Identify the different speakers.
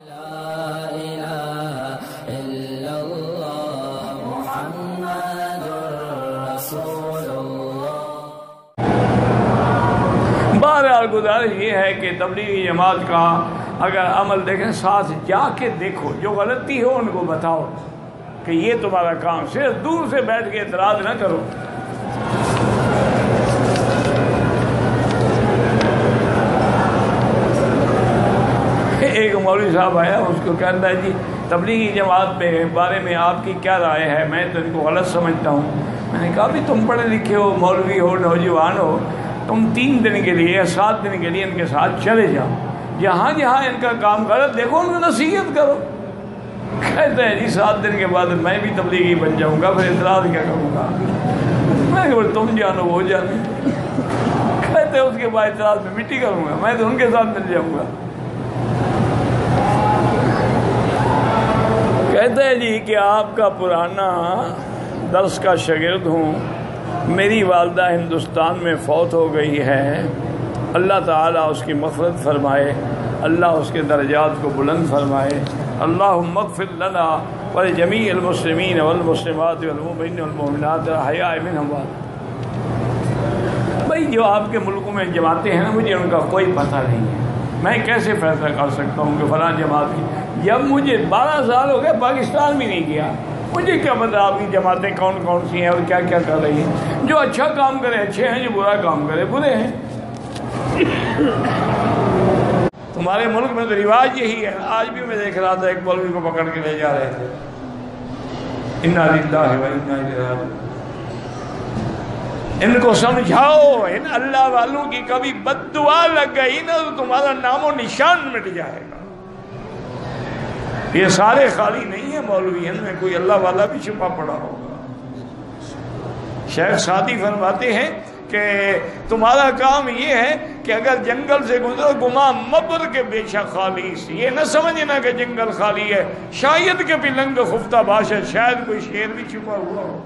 Speaker 1: بہرحال گزارش یہ ہے کہ تبلیغی جماعت کا اگر عمل دیکھیں، ساتھ جا کے دیکھو، جو غلطی ہو ان کو بتاؤ کہ یہ تمہارا کام، صرف دور سے بیٹھ کے اعتراض نہ کرو ایک مولوی صاحب آیا اس کو کہتا ہے جی تبلیغی جماعت پہ بارے میں آپ کی کیا رائے ہے؟ میں تو ان کو غلط سمجھتا ہوں۔ میں نے کہا بھی تم پڑھے لکھے ہو، مولوی ہو، نوجوان ہو، تم تین دن کے لیے یا سات دن کے لیے ان کے ساتھ چلے جاؤ۔ جہاں جہاں ان کا کام غلط، دیکھو، ان کو نصیحت کرو۔ کہتے ہیں جی سات دن کے بعد میں بھی تبلیغی بن جاؤں گا، پھر اعتراض کیا کروں گا؟ میں کہ تم جانو، وہ جانے کہتے ہیں، اس کے بعد اعتراض میں مٹی کروں گا، میں تو ان کے ساتھ مل جاؤں گا۔ کہتے ہیں جی کہ آپ کا پرانا درس کا شاگرد ہوں۔ میری والدہ ہندوستان میں فوت ہو گئی ہے۔ اللہ تعالیٰ اس کی مغفرت فرمائے۔ اللہ اس کے درجات کو بلند فرمائے۔ اللہ مغفر لنا ولجمیع المسلمین والمسلمات والمؤمنین والمؤمنات حیاء من اموات بھائی، جو آپ کے ملکوں میں جماعتیں ہیں نا، مجھے ان کا کوئی پتہ نہیں ہے۔ میں کیسے فیصلہ کر سکتا ہوں کہ فلاں جماعت کی جب مجھے بارہ سال ہو گئے، پاکستان بھی نہیں کیا مجھے کیا پتا آپ کی جماعتیں کون کون سی ہیں اور کیا کیا کر رہی ہیں۔ جو اچھا کام کرے، اچھے ہیں، جو برا کام کرے، برے ہیں۔ تمہارے ملک میں تو رواج یہی ہے۔ آج بھی میں دیکھ رہا تھا، ایک مولوی کو پکڑ کے لے جا رہے تھے۔ انا للہ و انا الیہ ان کو سمجھاؤ، ان اللہ والوں کی کبھی بد دعا لگ گئی نا تو تمہارا نام و نشان مٹ جائے گا۔ یہ سارے خالی نہیں ہیں مولوی، ان میں کوئی اللہ والا بھی چھپا پڑا ہوگا۔ شیخ ساتھی فرماتے ہیں کہ تمہارا کام یہ ہے کہ اگر جنگل سے گزرو، گما مبر کے بے شک خالی یہ نہ سمجھنا کہ جنگل خالی ہے، شاید کہ پلنگ خفتہ باشد شاید کوئی شیر بھی چھپا ہوا ہو۔